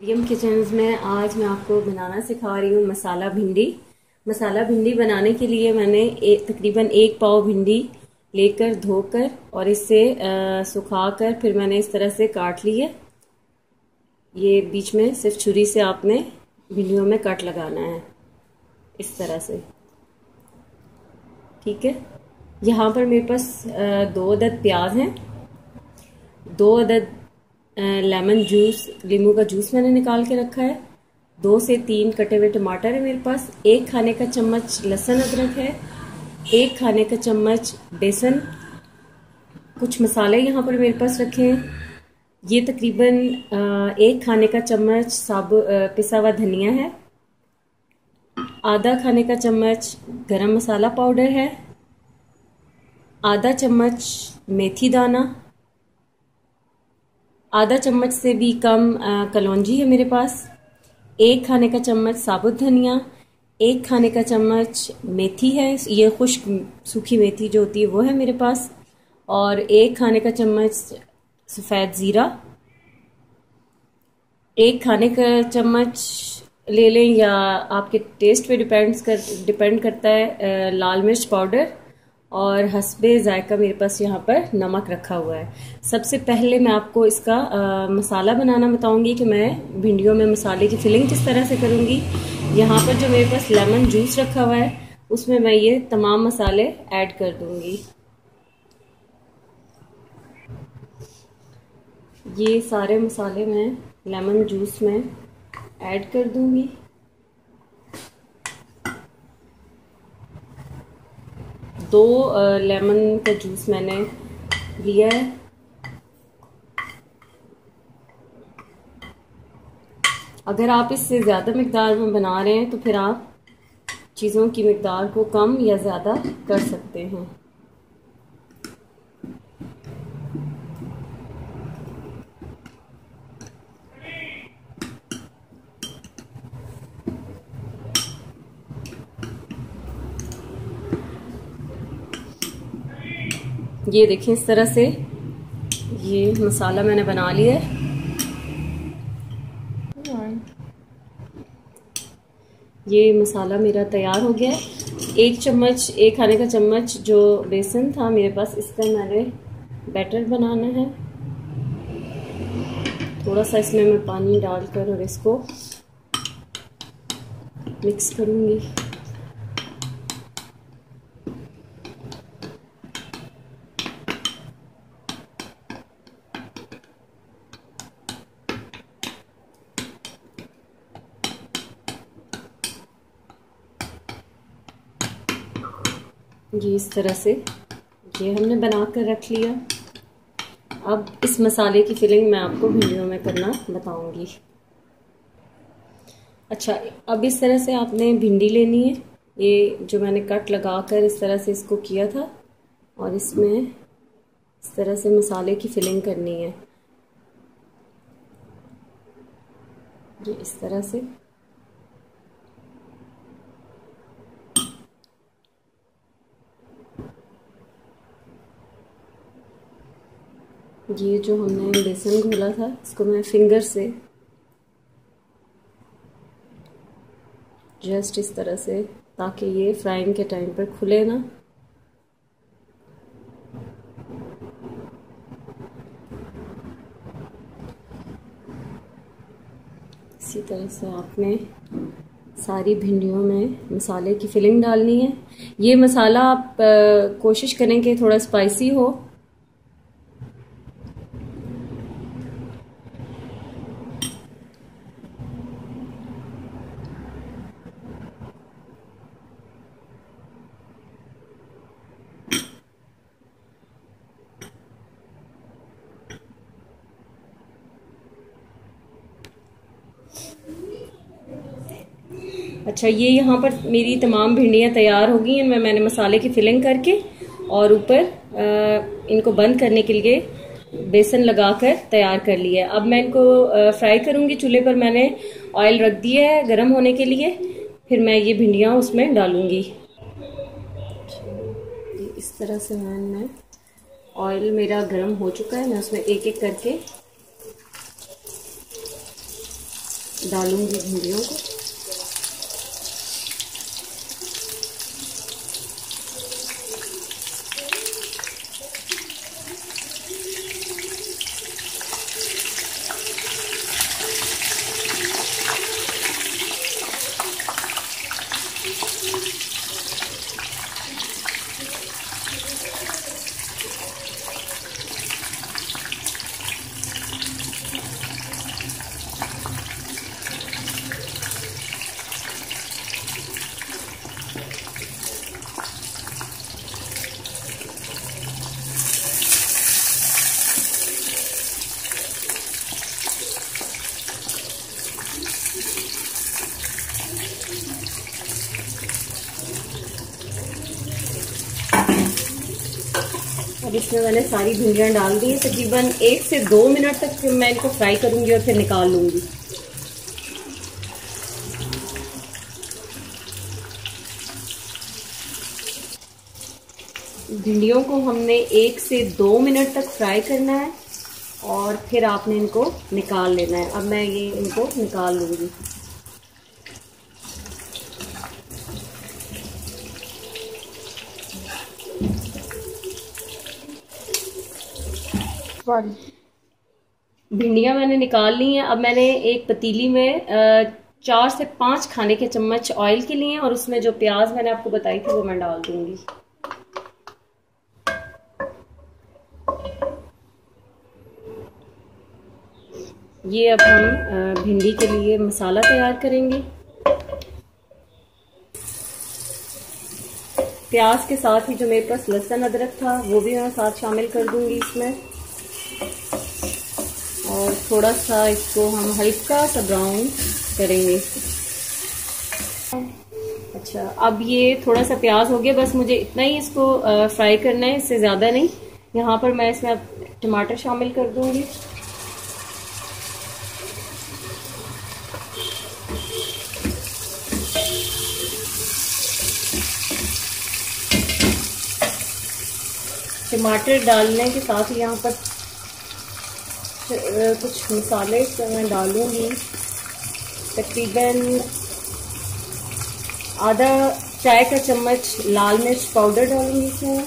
Maryam kitchens में आज मैं आपको बनाना सिखा रही हूँ मसाला भिंडी। मसाला भिंडी बनाने के लिए मैंने तकरीबन एक पाव भिंडी लेकर धोकर और इससे सुखाकर फिर मैंने इस तरह से काट ली है। ये बीच में सिर्फ़ छुरी से आपने भिंडियों में कट लगाना है, इस तरह से। ठीक है? यहाँ पर मेरे पास दो अदद प्याज हैं। दो अदद लेमन जूस लींबू का जूस मैंने निकाल के रखा है। दो से तीन कटे हुए टमाटर है मेरे पास। एक खाने का चम्मच लहसुन अदरक है। एक खाने का चम्मच बेसन। कुछ मसाले यहाँ पर मेरे पास रखे हैं। ये तकरीबन एक खाने का चम्मच साबु पिसा हुआ धनिया है। आधा खाने का चम्मच गरम मसाला पाउडर है। आधा चम्मच मेथी दाना। आधा चम्मच से भी कम कलौजी है मेरे पास। एक खाने का चम्मच साबुत धनिया, एक खाने का चम्मच मेथी है, ये खुश्क सूखी मेथी जो होती है वो है मेरे पास। और एक खाने का चम्मच सफ़ेद ज़ीरा। एक खाने का चम्मच ले लें या आपके टेस्ट पे डिपेंड्स कर डिपेंड करता है लाल मिर्च पाउडर। और हसबे जायका मेरे पास यहाँ पर नमक रखा हुआ है। सबसे पहले मैं आपको इसका आ, मसाला बनाना बताऊँगी कि मैं भिंडियों में मसाले की फिलिंग किस तरह से करूँगी। यहाँ पर जो मेरे पास लेमन जूस रखा हुआ है उसमें मैं ये तमाम मसाले ऐड कर दूँगी। ये सारे मसाले मैं लेमन जूस में ऐड कर दूँगी। दो लेमन का जूस मैंने लिया है। अगर आप इससे ज़्यादा मकदार में बना रहे हैं तो फिर आप चीज़ों की मकदार को कम या ज़्यादा कर सकते हैं। ये देखें इस तरह से ये मसाला मैंने बना लिया है। ये मसाला मेरा तैयार हो गया है। एक चम्मच, एक खाने का चम्मच जो बेसन था मेरे पास, इसका मैंने बैटर बनाना है। थोड़ा सा इसमें मैं पानी डालकर और इसको मिक्स करूँगी। ये इस तरह से। ये हमने बना कर रख लिया। अब इस मसाले की फिलिंग मैं आपको वीडियो में करना बताऊँगी। अच्छा अब इस तरह से आपने भिंडी लेनी है। ये जो मैंने कट लगा कर इस तरह से इसको किया था, और इसमें इस तरह से मसाले की फिलिंग करनी है। ये इस तरह से। ये जो हमने बेसन घोला था, इसको मैं फिंगर से जस्ट इस तरह से ताकि ये फ्राइंग के टाइम पर खुले ना। इसी तरह से आपने सारी भिंडियों में मसाले की फिलिंग डालनी है। ये मसाला आप कोशिश करें कि थोड़ा स्पाइसी हो। अच्छा ये यहाँ पर मेरी तमाम भिंडियाँ तैयार हो गई हैं। मैं, मैंने मसाले की फिलिंग करके और ऊपर इनको बंद करने के लिए बेसन लगाकर तैयार कर लिया है। अब मैं इनको फ्राई करूँगी चूल्हे पर। मैंने ऑयल रख दिया है गर्म होने के लिए। फिर मैं ये भिंडियाँ उसमें डालूँगी। इस तरह से मैं ऑयल मेरा गर्म हो चुका है। मैं उसमें एक एक करके डालूँगी भिंडियों को। इसमें मैंने सारी भिंडियाँ डाल दी है, तकरीबन एक से दो मिनट तक फिर मैं इनको फ्राई करूँगी और फिर निकाल लूँगी। भिंडियों को हमने एक से दो मिनट तक फ्राई करना है और फिर आपने इनको निकाल लेना है। अब मैं ये इनको निकाल लूँगी। भिंडियाँ मैंने निकाल ली हैं। अब मैंने एक पतीली में चार से पाँच खाने के चम्मच ऑयल के लिए और उसमें जो प्याज मैंने आपको बताई थी वो मैं डाल दूँगी। ये अब हम भिंडी के लिए मसाला तैयार करेंगे। प्याज के साथ ही जो मेरे पास लहसुन अदरक था, वो भी मैं साथ शामिल कर दूँगी इसमें। थोड़ा सा इसको हम हल्का सा ब्राउन करेंगे। अच्छा अब ये थोड़ा सा प्याज हो गया। बस मुझे इतना ही इसको फ्राई करना है, इससे ज़्यादा नहीं। यहाँ पर मैं इसमें अब टमाटर शामिल कर दूँगी। टमाटर डालने के साथ ही यहाँ पर कुछ मसाले तो मैं डालूँगी। तकरीबन आधा चाय का चम्मच लाल मिर्च पाउडर डालूँगी इसमें।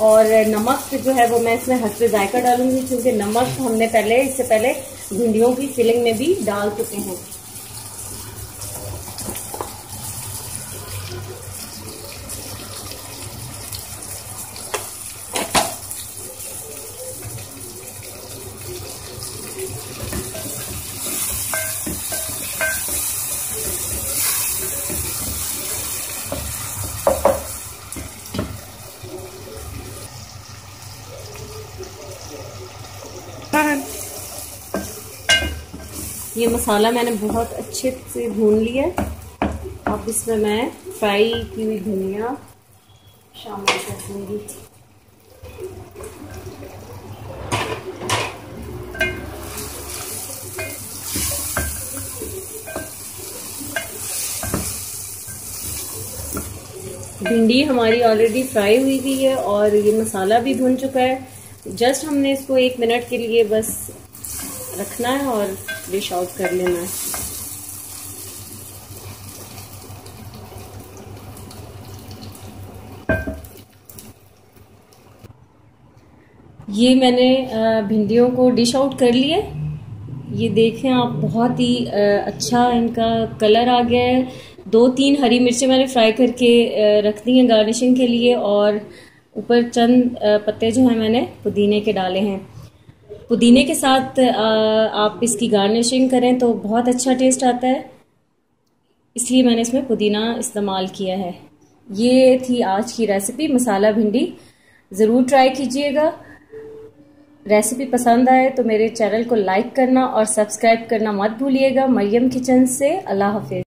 और नमक जो है वो मैं इसमें हँसते जायका डालूँगी, क्योंकि नमक हमने पहले, इससे पहले भिंडियों की फिलिंग में भी डाल चुके हैं। ये मसाला मैंने बहुत अच्छे से भून लिया अब इसमें मैं फ्राई की हुई धनिया शामिल कर दूँगी। भिंडी हमारी ऑलरेडी फ्राई हुई हुई है और ये मसाला भी भुन चुका है। जस्ट हमने इसको एक मिनट के लिए बस रखना है और डिश आउट कर लेना है। ये मैंने भिंडियों को डिश आउट कर लिया ये देखें आप, बहुत ही अच्छा इनका कलर आ गया है। दो तीन हरी मिर्चें मैंने फ्राई करके रख दी हैं गार्निशिंग के लिए और ऊपर चंद पत्ते जो हैं मैंने पुदीने के डाले हैं। पुदीने के साथ आप इसकी गार्निशिंग करें तो बहुत अच्छा टेस्ट आता है। इसलिए मैंने इसमें पुदीना इस्तेमाल किया है। ये थी आज की रेसिपी मसाला भिंडी। ज़रूर ट्राई कीजिएगा। रेसिपी पसंद आए तो मेरे चैनल को लाइक करना और सब्सक्राइब करना मत भूलिएगा। मरियम किचन से अल्लाह हाफिज।